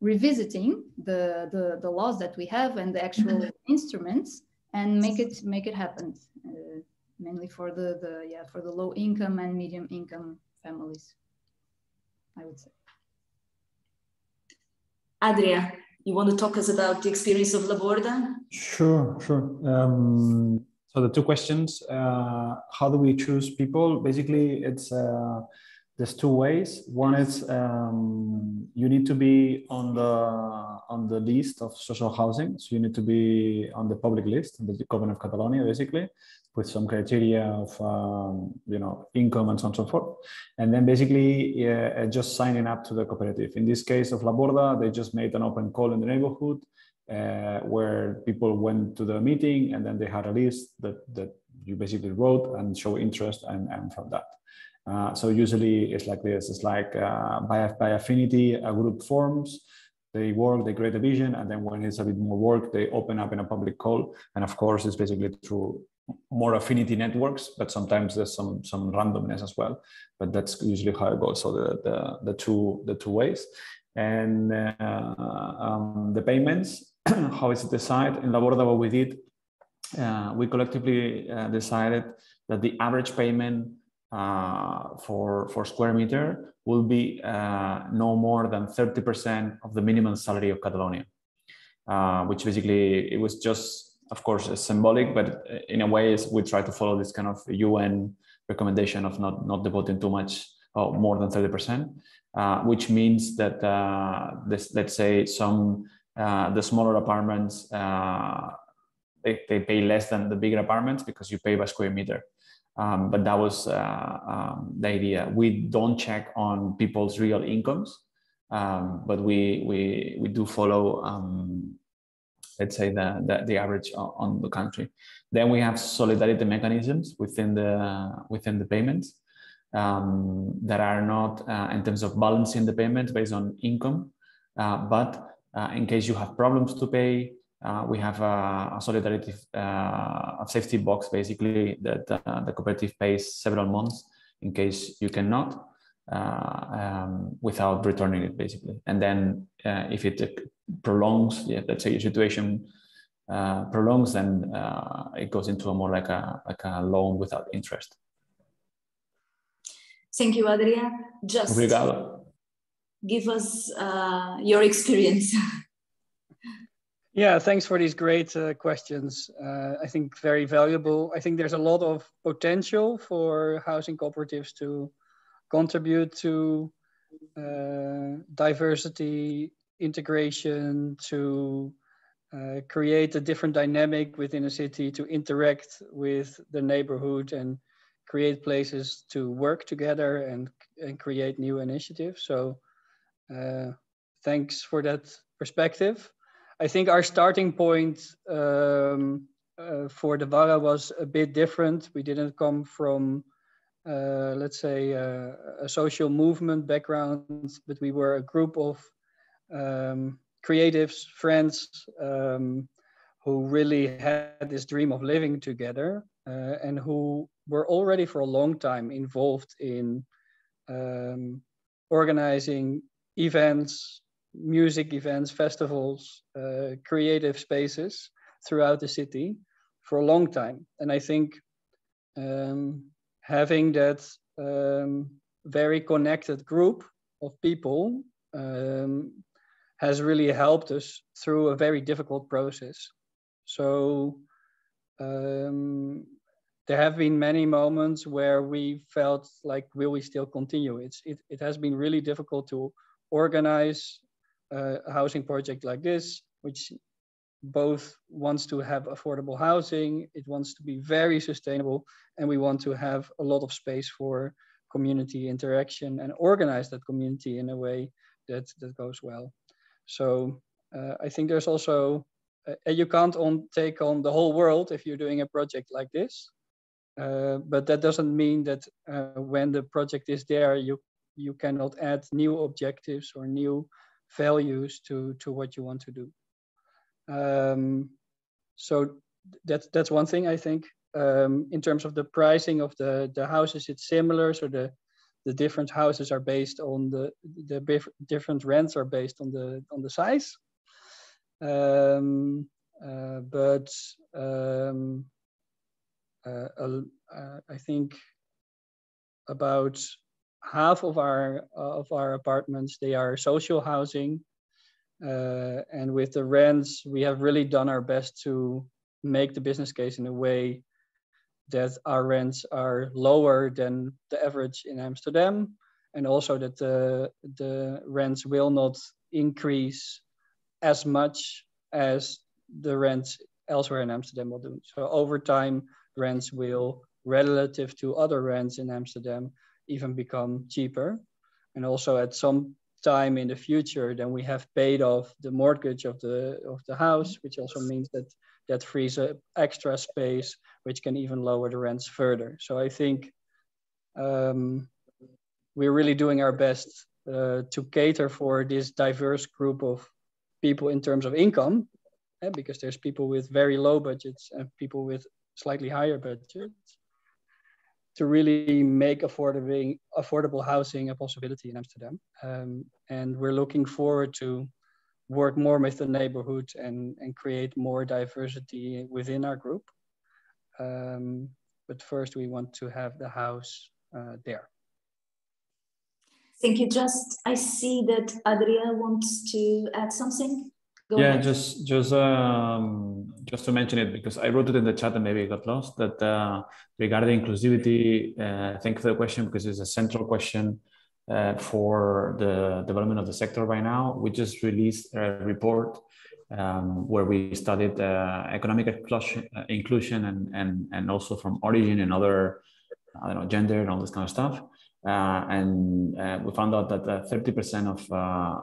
revisiting the, the, the laws that we have and the actual mm-hmm. instruments and make it, make it happen. Uh, mainly for the, the, yeah, for the low income and medium income families, I would say. Adria, you want to talk us about the experience of La Borda? Sure, sure. Um, so the two questions: uh, How do we choose people? Basically, it's uh, there's two ways. One is um, you need to be on the on the list of social housing, so you need to be on the public list, the government of Catalonia, basically with some criteria of um, you know income and so on and so forth. And then basically uh, just signing up to the cooperative. In this case of La Borda they just made an open call in the neighborhood uh, where people went to the meeting and then they had a list that that you basically wrote and show interest and, and from that. Uh, so usually it's like this. It's like uh, by, by affinity a group forms they work, they create a vision, and then when it's a bit more work, they open up in a public call. And of course, it's basically through more affinity networks, but sometimes there's some some randomness as well. But that's usually how it goes. So the the, the two the two ways, and uh, um, the payments, how is it decided in La Borda? What we did, uh, we collectively uh, decided that the average payment uh, for for square meter will be uh, no more than thirty percent of the minimum salary of Catalonia, uh, which basically it was just of course, it's symbolic, but in a way, we try to follow this kind of UN recommendation of not not devoting too much or more than 30%, uh, which means that uh, this, let's say some uh, the smaller apartments uh, they, they pay less than the bigger apartments because you pay by square meter. Um, but that was uh, um, the idea. We don't check on people's real incomes, um, but we we we do follow um, let's say the, the, the average on the country. Then we have solidarity mechanisms within the within the payments um, that are not uh, in terms of balancing the payments based on income, uh, but uh, in case you have problems to pay, uh, we have a, a solidarity uh, a safety box basically that uh, the cooperative pays several months in case you cannot. Um, without returning it basically and then if it prolongs, yeah, let's say your situation uh, prolongs, then uh, it goes into a more like a like a loan without interest. Thank you, Adria. Just Obrigado. give us uh, your experience. yeah, thanks for these great uh, questions. Uh, I think very valuable. I think there's a lot of potential for housing cooperatives to contribute to uh, diversity integration to uh, create a different dynamic within a city to interact with the neighborhood and create places to work together and, and create new initiatives. So uh, thanks for that perspective. I think our starting point um, uh, for the Warren was a bit different. We didn't come from, uh, let's say, uh, a social movement background, but we were a group of um, creatives, friends um, who really had this dream of living together uh, and who were already for a long time involved in um, organizing events, music events, festivals, uh, creative spaces throughout the city for a long time. And I think um, having that um, very connected group of people um, has really helped us through a very difficult process. So um, there have been many moments where we felt like, will we still continue? It's, it, it has been really difficult to organize uh, a housing project like this, which both wants to have affordable housing, it wants to be very sustainable, and we want to have a lot of space for community interaction and organize that community in a way that, that goes well. So uh, I think there's also, uh, you can't on, take on the whole world if you're doing a project like this. Uh, but that doesn't mean that uh, when the project is there, you you cannot add new objectives or new values to to what you want to do. Um, so that's that's one thing I think. Um, in terms of the pricing of the the houses, it's similar. So the the different houses are based on the the different rents are based on the on the size. Um, uh, but um, uh, uh, I think about half of our of our apartments they are social housing, uh, and with the rents we have really done our best to make the business case in a way that our rents are lower than the average in Amsterdam, and also that the the rents will not increase as much as the rents elsewhere in Amsterdam will do. So over time, rents will, relative to other rents in Amsterdam, even become cheaper. And also at some time in the future, then we have paid off the mortgage of the of the house, which also means that that frees up extra space, which can even lower the rents further. So I think um, we're really doing our best uh, to cater for this diverse group of people in terms of income, eh, because there's people with very low budgets and people with slightly higher budgets to really make affordable, affordable housing a possibility in Amsterdam. Um, and we're looking forward to work more with the neighborhood and, and create more diversity within our group. Um, but first we want to have the house uh, there. Thank you. Just, I see that Adria wants to add something. Go yeah, ahead. just just um, just to mention it because I wrote it in the chat and maybe it got lost. That uh, regarding inclusivity, uh, thank you for the question because it's a central question uh, for the development of the sector right now. We just released a report um, where we studied uh, economic inclusion, uh, inclusion and, and and also from origin and other I don't know gender and all this kind of stuff. Uh, and uh, we found out that 30% uh, of,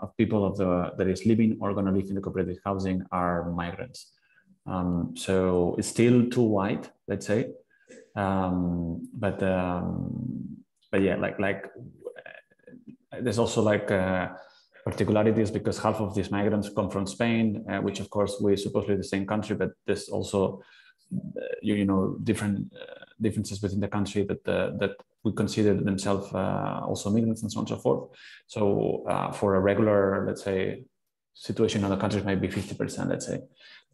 of people of the that is living or going to live in the cooperative housing are migrants. Um, so it's still too wide, let's say. Um, but um, but yeah, like like there's also like uh, particularities because half of these migrants come from Spain, uh, which of course we supposedly the same country, but there's also you, you know different differences within the country that that would consider themselves uh, also migrants and so on and so forth. So uh, for a regular, let's say, situation in other countries might be 50%, let's say.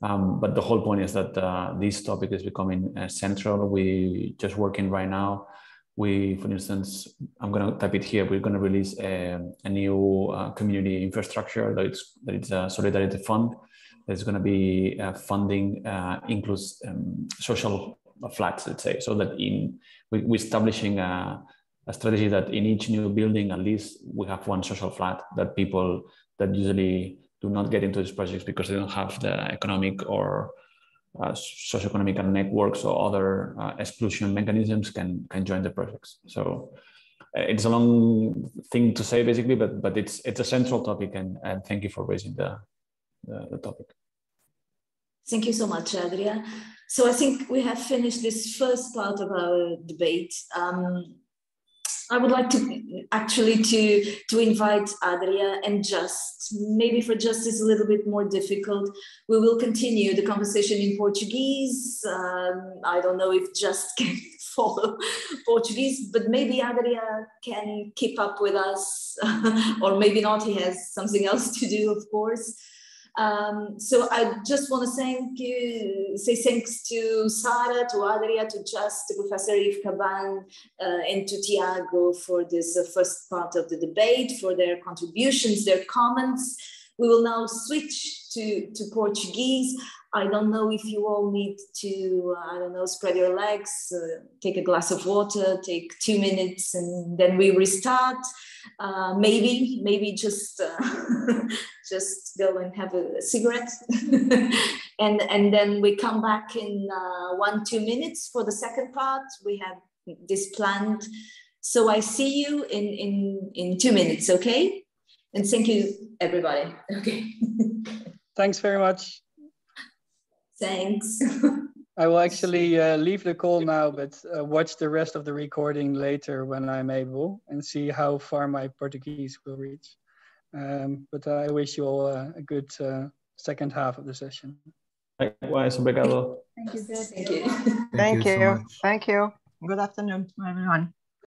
Um, but the whole point is that uh, this topic is becoming uh, central. We just working right now. We, for instance, I'm going to type it here. We're going to release a, a new uh, community infrastructure that it's, that it's a solidarity fund. That's going to be uh, funding includes um, social flats, let's say, so that in we, we're establishing a, a strategy that in each new building, at least we have one social flat that people that usually do not get into these projects because they don't have the economic or uh, socioeconomic networks or other uh, exclusion mechanisms can can join the projects. So uh, it's a long thing to say basically, but but it's it's a central topic, and, and thank you for raising the, the, the topic. Thank you so much, Adria. So I think we have finished this first part of our debate. Um, I would like to actually to to invite Adria and Just maybe for Just is a little bit more difficult. We will continue the conversation in Portuguese. Um, I don't know if Just can follow Portuguese, but maybe Adria can keep up with us, or maybe not. He has something else to do, of course. Um, so I just want to thank you, say thanks to Sara, to Adria, to Just, to Professor Yves Cabannes, uh, and to Tiago for this uh, first part of the debate, for their contributions, their comments. We will now switch to, to Portuguese. I don't know if you all need to, uh, I don't know, spread your legs, uh, take a glass of water, take two minutes, and then we restart. Uh, maybe, maybe just uh, just go and have a cigarette, and and then we come back in uh, one two minutes for the second part. We have this planned, so I see you in in in two minutes. Okay, and thank you everybody. Okay. Thanks very much. Thanks. I will actually uh, leave the call now, but uh, watch the rest of the recording later when I'm able and see how far my Portuguese will reach. Um, but I wish you all a, a good uh, second half of the session. Likewise, obrigado. Thank you, Thank you. Thank, Thank you. you. so. Thank you. Good afternoon, everyone.